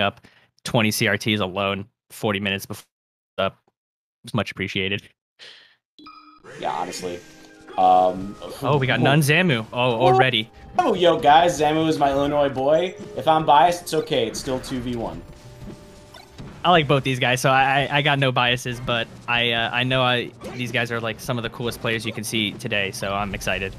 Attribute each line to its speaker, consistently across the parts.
Speaker 1: up 20 CRTs alone 40 minutes before up was much appreciated.
Speaker 2: Yeah, honestly. Um,
Speaker 1: oh, we got n0ne Zamu. Oh, already.
Speaker 2: Oh, yo, guys, Zamu is my Illinois boy. If I'm biased, it's okay. It's still 2v1.
Speaker 1: I like both these guys, so I I got no biases, but I uh, I know I these guys are like some of the coolest players you can see today, so I'm excited.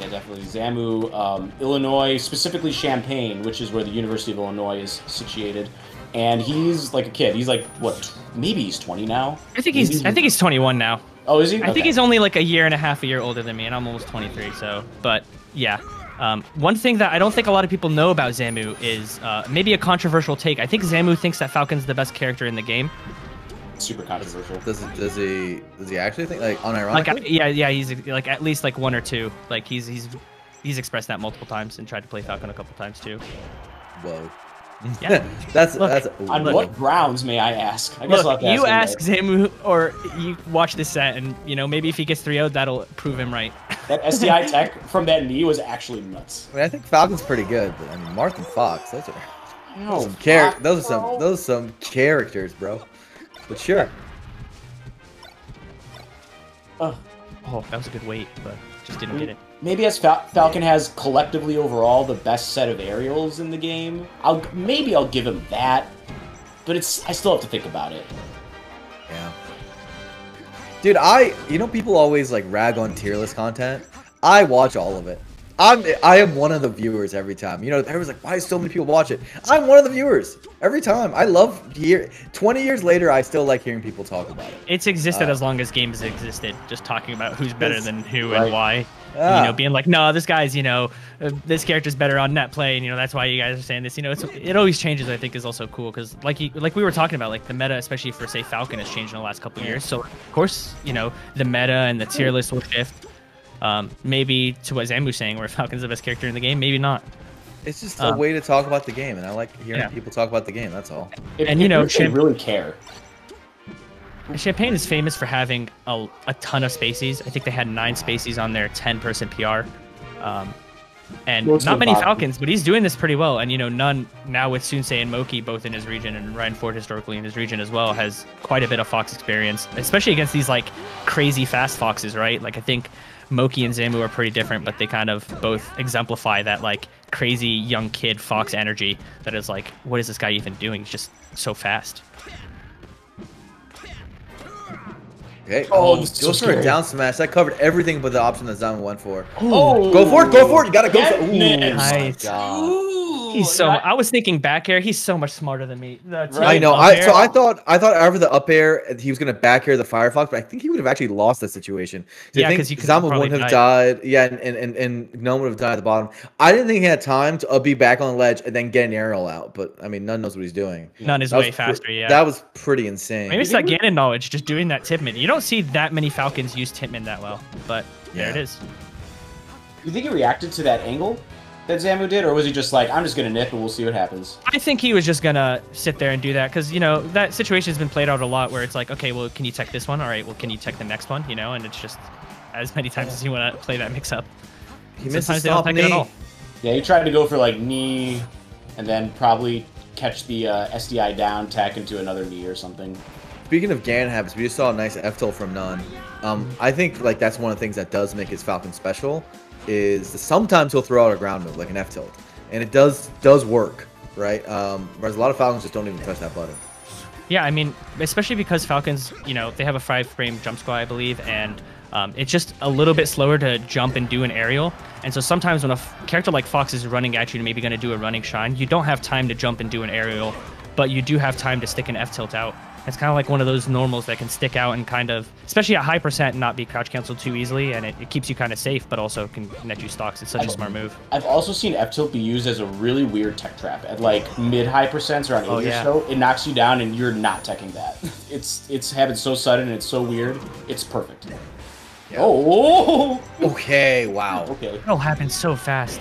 Speaker 2: Yeah, definitely. Zamu, um, Illinois, specifically Champaign, which is where the University of Illinois is situated. And he's like a kid. He's like what? Maybe he's 20 now.
Speaker 1: I think he's I think he's 21 now.
Speaker 2: Oh, is he?
Speaker 1: I
Speaker 2: Okay.
Speaker 1: think he's only like a year and a half, a year older than me, and I'm almost 23. So, but yeah. Um, one thing that I don't think a lot of people know about Zamu is uh, maybe a controversial take. I think Zamu thinks that Falcon's the best character in the game.
Speaker 2: Super controversial.
Speaker 3: Does it, does he does he actually think like unironically?
Speaker 1: Like, uh, yeah, yeah, he's like at least like one or two. Like he's he's he's expressed that multiple times and tried to play Falcon a couple times too.
Speaker 3: Whoa.
Speaker 1: Yeah.
Speaker 3: that's
Speaker 1: Look,
Speaker 3: that's
Speaker 2: On
Speaker 1: Look.
Speaker 2: what grounds, may I ask? I guess I'll
Speaker 1: Look, you ask
Speaker 2: later.
Speaker 1: Zamu or you watch this set, and you know maybe if he gets 3 0 that'll prove him right.
Speaker 2: That SDI tech from that knee was actually nuts.
Speaker 3: I mean, I think Falcon's pretty good, but I mean, Marth and Fox, those are
Speaker 2: Oh,
Speaker 3: some char- those are some those are some characters, bro. But sure.
Speaker 2: Ugh.
Speaker 1: Oh, that was a good wait, but just didn't get it.
Speaker 2: Maybe as Fal- Falcon has collectively overall the best set of aerials in the game. I'll maybe I'll give him that, but it's I still have to think about it.
Speaker 3: Yeah. Dude, I you know people always like rag on tier list content. I watch all of it. I'm I am one of the viewers every time. You know, everyone's like, why do so many people watch it? I'm one of the viewers every time. I love hear. Twenty years later, I still like hearing people talk about it.
Speaker 1: It's existed
Speaker 3: Uh,
Speaker 1: as long as games existed, just talking about who's better than who
Speaker 2: Right.
Speaker 1: and why.
Speaker 3: Yeah.
Speaker 1: You know, being like, no, this guy's, you know, uh, this character's better on net play, and you know that's why you guys are saying this. You know, it's it always changes. I think is also cool because like you, like we were talking about, like the meta, especially for say Falcon, has changed in the last couple years. So of course, you know, the meta and the tier list will shift. Um, maybe to what Zamu's saying, where Falcon's the best character in the game, maybe not.
Speaker 3: It's just a
Speaker 1: Um,
Speaker 3: way to talk about the game, and I like hearing
Speaker 1: Yeah.
Speaker 3: people talk about the game. That's all.
Speaker 2: It,
Speaker 1: And, you know,
Speaker 2: proves they
Speaker 1: Champ-
Speaker 2: really care.
Speaker 1: Champaign is famous for having a, a ton of spacies. I think they had nine spacies on their 10 person PR. Um, and
Speaker 2: Most
Speaker 1: not many Falcons, but he's doing this pretty well. And, you know, n0ne now with Sunsei and Moki both in his region and Ryan Ford historically in his region as well has quite a bit of Fox experience, especially against these like crazy fast Foxes, right? Like, I think Moki and Zamu are pretty different, but they kind of both exemplify that like crazy young kid Fox energy that is like, what is this guy even doing? He's just so fast.
Speaker 3: Okay.
Speaker 2: Oh,
Speaker 3: Oh,
Speaker 2: it's so
Speaker 3: for a down smash. That covered everything but the option that Zamu went for.
Speaker 2: Oh,
Speaker 3: Go for it. Go for it. You gotta go. For it. Ooh,
Speaker 2: Goodness.
Speaker 3: Oh my
Speaker 1: Nice.
Speaker 3: God.
Speaker 1: He's so.
Speaker 2: I-
Speaker 1: I was thinking back air. He's so much smarter than me. The
Speaker 2: Right.
Speaker 3: I know. I
Speaker 1: air-
Speaker 3: so I thought I thought after the up air he was gonna back air the Firefox, but I think he would have actually lost that situation.
Speaker 1: Yeah,
Speaker 3: I think
Speaker 1: 'cause you could Zamu
Speaker 3: wouldn't have died. Yeah, and and and, and n0ne would have died at the bottom. I didn't think he had time to uh, be back on the ledge and then get an aerial out. But I mean, n0ne knows what he's doing.
Speaker 1: n0ne is
Speaker 3: That was
Speaker 1: way
Speaker 3: pre-
Speaker 1: faster. Yeah.
Speaker 3: That was pretty insane.
Speaker 1: Maybe it's that Ganon knowledge, just doing that Tipman. You don't see that many Falcons use Tipman that well, but there it is. Yeah.
Speaker 2: You think he reacted to that angle that Zamu did, or was he just like, I'm just gonna nip and we'll see what happens?
Speaker 1: I think he was just gonna sit there and do that because you know that situation has been played out a lot, where it's like, okay, well, can you tech this one? All right, well, can you tech the next one? You know, and it's just as many times as you want to play that mix up.
Speaker 3: he missed
Speaker 1: Sometimes
Speaker 3: the
Speaker 1: they don't
Speaker 3: stop
Speaker 1: tech it at all.
Speaker 2: Yeah, he tried to go for like knee, and then probably catch the uh, SDI down, tack into another knee or something.
Speaker 3: Speaking of Gan habits, we just saw a nice F tilt from n0ne. Um, I think like that's one of the things that does make his Falcon special, is sometimes he'll throw out a ground move like an F tilt, and it does does work, right? Um, whereas a lot of Falcons just don't even touch that button.
Speaker 1: Yeah, I mean, especially because Falcons, you know, they have a five frame jump squat, I believe, and um, it's just a little bit slower to jump and do an aerial. And so sometimes when a character like Fox is running at you and maybe going to do a running shine, you don't have time to jump and do an aerial, but you do have time to stick an F tilt out. It's kind of like one of those normals that can stick out and kind of, especially at high percent, not be crouch canceled too easily, and it, it keeps you kind of safe, but also can net you stocks. It's such a smart move.
Speaker 2: I've also seen F tilt be used as a really weird tech trap at like mid high percents around 80
Speaker 1: Oh,
Speaker 2: or
Speaker 1: yeah.
Speaker 2: so. It knocks you down and you're not teching that. It's it's happened so sudden and it's so weird. It's perfect. Oh,
Speaker 3: Okay, wow.
Speaker 2: okay.
Speaker 1: It all happens so fast.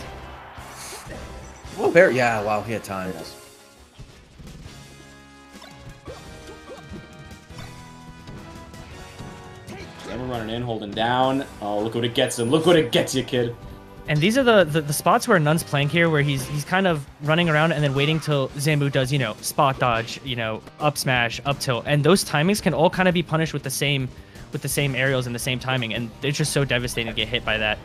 Speaker 3: Up air, yeah, wow, he had time.
Speaker 2: Then running in, holding down. Oh, look what it gets him. Look what it gets you, kid.
Speaker 1: And these are the, the, the spots where n0ne's playing here, where he's he's kind of running around and then waiting till Zamu does, you know, spot dodge, you know, up smash, up tilt, and those timings can all kind of be punished with the same with the same aerials and the same timing, and it's just so devastating to get hit by that.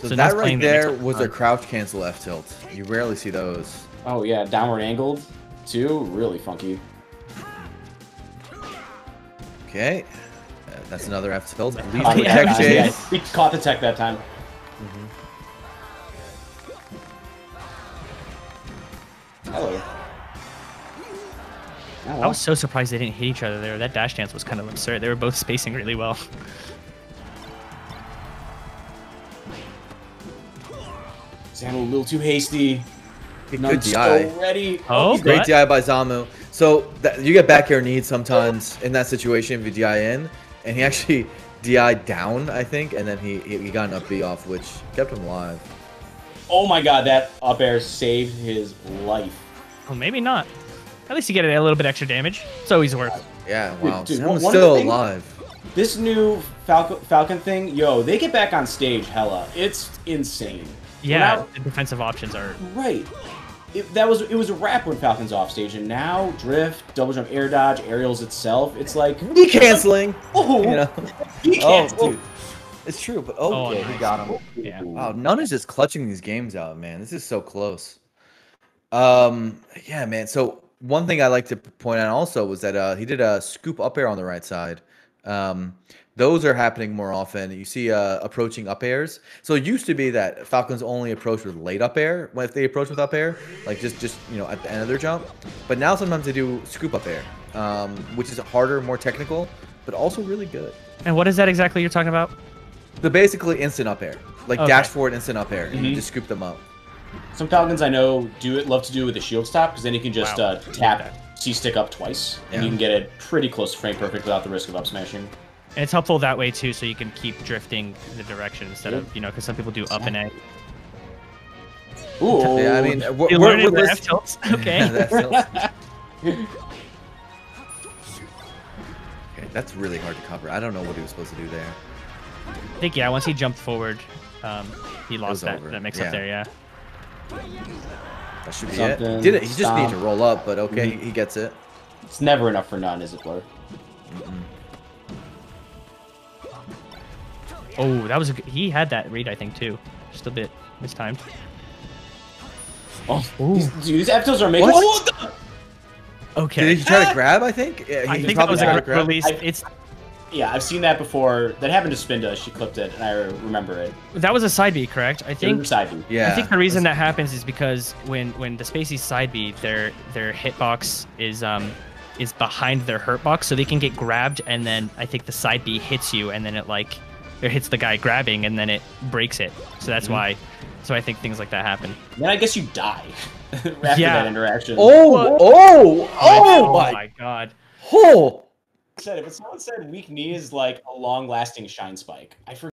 Speaker 3: So,
Speaker 1: So
Speaker 3: that
Speaker 1: n0ne's
Speaker 3: right there
Speaker 1: makes it
Speaker 3: was a
Speaker 1: hard.
Speaker 3: crouch cancel F tilt. You rarely see those.
Speaker 2: Oh yeah, downward angled too. Really funky.
Speaker 3: Okay. That's another F tilt. Lead
Speaker 2: Caught the
Speaker 1: Yeah.
Speaker 3: tech
Speaker 2: tech, yeah,
Speaker 3: chase.
Speaker 2: he caught the tech that time. Mm-hmm. Hello. Oh,
Speaker 1: I was so surprised they didn't hit each other there. That dash dance was kind of absurd. They were both spacing really well.
Speaker 2: Zamu a little too hasty.
Speaker 3: Good
Speaker 2: n0ne's
Speaker 3: DI.
Speaker 2: so ready.
Speaker 1: Oh,
Speaker 2: he's
Speaker 1: but-
Speaker 3: Great DI by Zamu. So that, you get back air need sometimes in that situation if you DI in, and he actually DI down, I think, and then he he he got an up B off, which kept him alive.
Speaker 2: Oh my god, that up air saved his life.
Speaker 1: Well, maybe not. At least you get a little bit extra damage. It's always worth.
Speaker 3: Yeah, wow.
Speaker 2: dude,
Speaker 3: Zamu's
Speaker 2: one of the
Speaker 3: still
Speaker 2: things-
Speaker 3: alive.
Speaker 2: This new Falcon, Falcon thing, yo, they get back on stage hella. It's insane.
Speaker 1: Yeah,
Speaker 2: Now-
Speaker 1: the defensive options are.
Speaker 2: right. It, that was it was a wrap when Falcon's off stage, and now drift, double jump, air dodge, aerials itself. It's like
Speaker 3: He canceling.
Speaker 2: oh,
Speaker 3: You know.
Speaker 2: he
Speaker 3: Oh, It's true, but
Speaker 1: Oh,
Speaker 3: okay, he
Speaker 1: nice.
Speaker 3: got him.
Speaker 1: Yeah.
Speaker 3: Wow, n0ne is just clutching these games out, man. This is so close. Um, yeah, man. So one thing I like to point out also was that uh, he did a scoop up air on the right side. Um, those are happening more often. You see uh, approaching up airs. So it used to be that Falcons only approach with late up air when if they approach with up air, like just just you know at the end of their jump. But now sometimes they do scoop up air, um, which is harder, more technical, but also really good.
Speaker 1: And what is that exactly you're talking about?
Speaker 3: The basically instant up air, like
Speaker 1: Okay.
Speaker 3: dash forward instant up air, and you
Speaker 2: Mhm.
Speaker 3: just scoop them up.
Speaker 2: Some Falcons I know do it, love to do it with a shield stop because then you can just
Speaker 1: Wow.
Speaker 2: uh, tap C stick up twice, and you can get it pretty close to frame perfect without the risk of up smashing.
Speaker 1: And it's helpful that way too, so you can keep drifting the direction instead of you know, because some people do up and A.
Speaker 2: Ooh,
Speaker 3: Yeah, I mean, we're,
Speaker 1: You
Speaker 3: we're,
Speaker 1: learned
Speaker 3: we're
Speaker 1: it F tilts.
Speaker 3: Yeah,
Speaker 1: Okay.
Speaker 3: that's okay, that's really hard to cover. I don't know what he was supposed to do there.
Speaker 1: I think yeah. Once he jumped forward, um, he lost that
Speaker 3: over.
Speaker 1: that mix
Speaker 3: Yeah.
Speaker 1: up there. Yeah.
Speaker 3: That should be
Speaker 2: Something,
Speaker 3: it. Did it? He just needed to roll up, but okay,
Speaker 2: Mhm.
Speaker 3: he, he gets it.
Speaker 2: it's never enough for n0ne, is it, Blur?
Speaker 1: Oh, that was a good, he had that read I think too, just a bit mistimed.
Speaker 2: Oh,
Speaker 1: Ooh.
Speaker 2: these, dude, these episodes are making.
Speaker 3: What?
Speaker 2: Oh, what the-
Speaker 1: Okay.
Speaker 3: Did he try to grab? I think. Yeah, he
Speaker 1: I think that
Speaker 3: probably
Speaker 1: was
Speaker 3: tried
Speaker 1: a
Speaker 3: to grab.
Speaker 1: release.
Speaker 2: I-
Speaker 1: It's
Speaker 2: Yeah, I've seen that before. That happened to Spinda. She clipped it, and I remember it.
Speaker 1: that was a side B, correct? I think
Speaker 2: was side B.
Speaker 3: Yeah.
Speaker 1: I think the reason that happens is because when when the Spacey's side B, their their hitbox is um is behind their hurt box, so they can get grabbed, and then I think the side B hits you, and then it like it hits the guy grabbing, and then it breaks it. So that's
Speaker 2: Mhm.
Speaker 1: why. So I think things like that happen.
Speaker 2: Then I guess you die after
Speaker 1: Yeah.
Speaker 2: that interaction.
Speaker 3: Oh, oh, oh, my,
Speaker 1: my god!
Speaker 3: oh!
Speaker 2: Said if someone said weak knee is like a long-lasting shine spike, I forget.